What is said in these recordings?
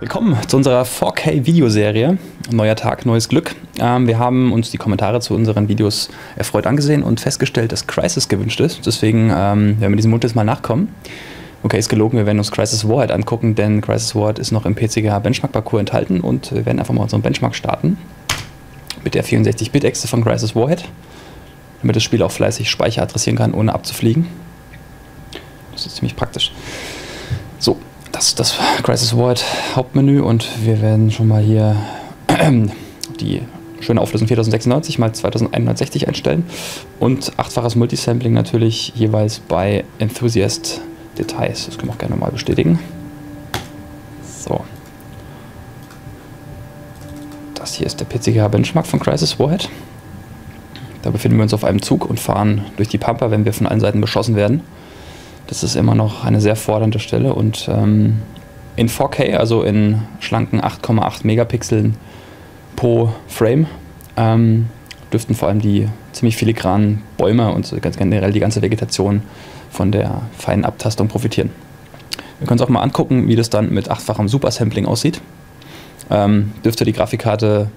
Willkommen zu unserer 4K-Videoserie. Neuer Tag, neues Glück. Ähm, wir haben uns die Kommentare zu unseren Videos erfreut angesehen und festgestellt, dass Crisis gewünscht ist. Deswegen ähm, werden wir diesem Mund jetzt mal nachkommen. Okay, ist gelogen, wir werden uns Crisis Warhead angucken, denn Crisis Warhead ist noch im PCGH Benchmark-Parcours enthalten und wir werden einfach mal unseren Benchmark starten. Mit der 64-Bit-Exe von Crisis Warhead, damit das Spiel auch fleißig Speicher adressieren kann, ohne abzufliegen. Das ist ziemlich praktisch. So, das ist das Crisis Void Hauptmenü und wir werden schon mal hier die schöne Auflösung 4096 mal 2160 einstellen und achtfaches Multisampling natürlich jeweils bei Enthusiast Details. Das können wir auch gerne mal bestätigen. So. Das hier ist der PCGH Benchmark von Crisis Warhead. Da befinden wir uns auf einem Zug und fahren durch die Pampa, wenn wir von allen Seiten beschossen werden. Das ist immer noch eine sehr fordernde Stelle und ähm, in 4K, also in schlanken 8,8 Megapixeln pro Frame, ähm, dürften vor allem die ziemlich filigranen Bäume und ganz generell die ganze Vegetation von der feinen Abtastung profitieren. Wir können uns auch mal angucken, wie das dann mit achtfachem Supersampling aussieht. Ähm, dürfte die Grafikkarte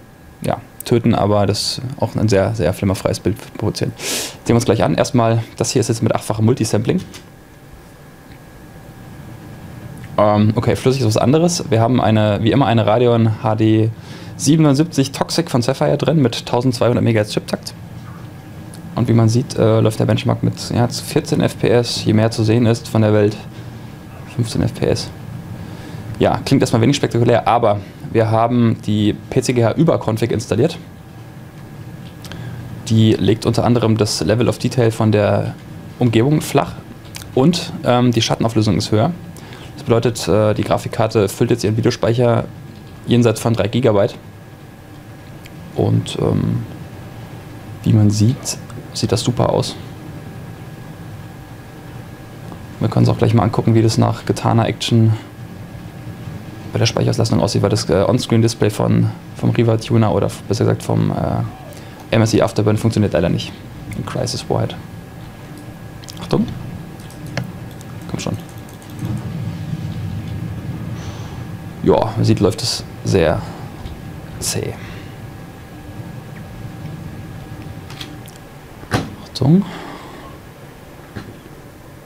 ja, töten, aber das auch ein sehr, sehr flimmerfreies Bild produzieren. Sehen wir uns gleich an. Erstmal, das hier ist jetzt mit achtfachem Multisampling. Ähm, okay, flüssig ist was anderes. Wir haben eine, wie immer eine Radeon HD 77 Toxic von Sapphire drin mit 1200 MHz Chiptakt. Und wie man sieht, äh, läuft der Benchmark mit ja, 14 FPS. Je mehr zu sehen ist von der Welt, 15 FPS. Ja, klingt erstmal wenig spektakulär, aber wir haben die PCGH Überconfig installiert. Die legt unter anderem das Level of Detail von der Umgebung flach und ähm, die Schattenauflösung ist höher. Das bedeutet, äh, die Grafikkarte füllt jetzt ihren Videospeicher jenseits von 3 GB. Und ähm, wie man sieht, sieht das super aus. Wir können uns auch gleich mal angucken, wie das nach getaner Action bei der Speicherauslastung aussieht, weil das äh, On-Screen-Display vom Riva Tuner oder besser gesagt vom äh, MSI Afterburn funktioniert leider nicht. In Crisis Warhead. Achtung. Komm schon. Ja, man sieht, läuft es sehr zäh. Achtung.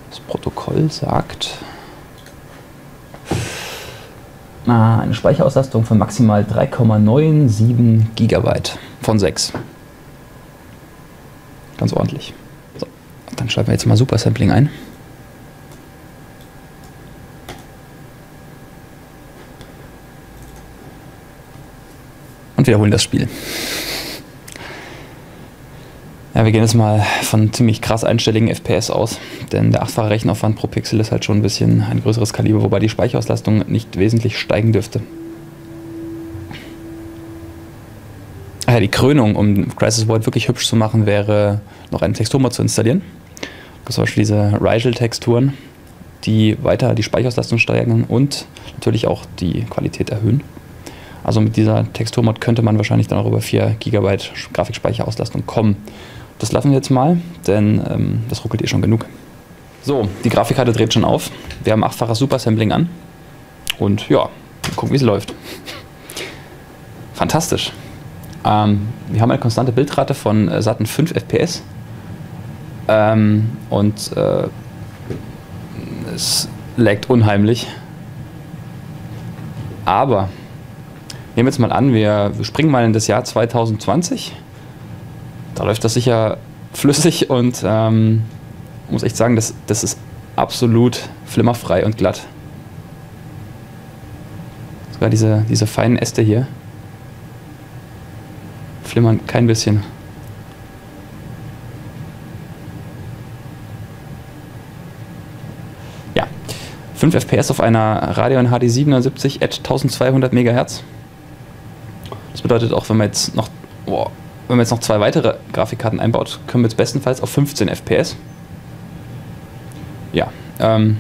Das Protokoll sagt eine Speicherauslastung von maximal 3,97 GB von 6. Ganz ordentlich. So, dann schalten wir jetzt mal Super Sampling ein. Und wiederholen das Spiel. Ja, wir gehen jetzt mal von ziemlich krass einstelligen FPS aus, denn der achtfache Rechenaufwand pro Pixel ist halt schon ein bisschen ein größeres Kaliber, wobei die Speicherauslastung nicht wesentlich steigen dürfte. Ja, die Krönung, um Crisis Void wirklich hübsch zu machen, wäre noch einen Texturmod zu installieren. Zum Beispiel diese Rigel-Texturen, die weiter die Speicherauslastung steigern und natürlich auch die Qualität erhöhen. Also mit dieser Texturmod könnte man wahrscheinlich dann auch über 4 GB Grafikspeicherauslastung kommen. Das lassen wir jetzt mal, denn ähm, das ruckelt eh schon genug. So, die Grafikkarte dreht schon auf. Wir haben achtfaches Supersampling an. Und ja, gucken, wie es läuft. Fantastisch. Ähm, wir haben eine konstante Bildrate von äh, satten 5 FPS. Ähm, und äh, es laggt unheimlich. Aber Nehmen wir jetzt mal an, wir springen mal in das Jahr 2020. Da läuft das sicher flüssig und ähm, muss echt sagen, das, das ist absolut flimmerfrei und glatt. Sogar diese, diese feinen Äste hier flimmern kein bisschen. Ja, 5 FPS auf einer Radeon HD 77 at 1200 MHz bedeutet auch, wenn man jetzt noch, boah, wenn man jetzt noch zwei weitere Grafikkarten einbaut, können wir jetzt bestenfalls auf 15 FPS. Ja, ähm,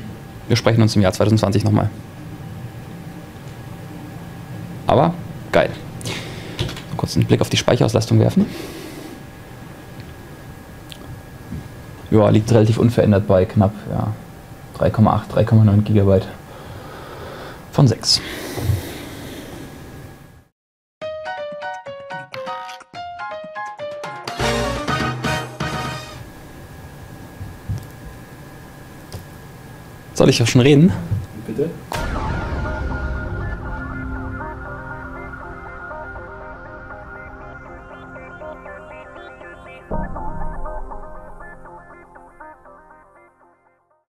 wir sprechen uns im Jahr 2020 nochmal. Aber geil. Kurz einen Blick auf die Speicherauslastung werfen. Ja, liegt relativ unverändert bei knapp ja, 3,8, 3,9 GB von 6. Soll ich auch schon reden? Bitte?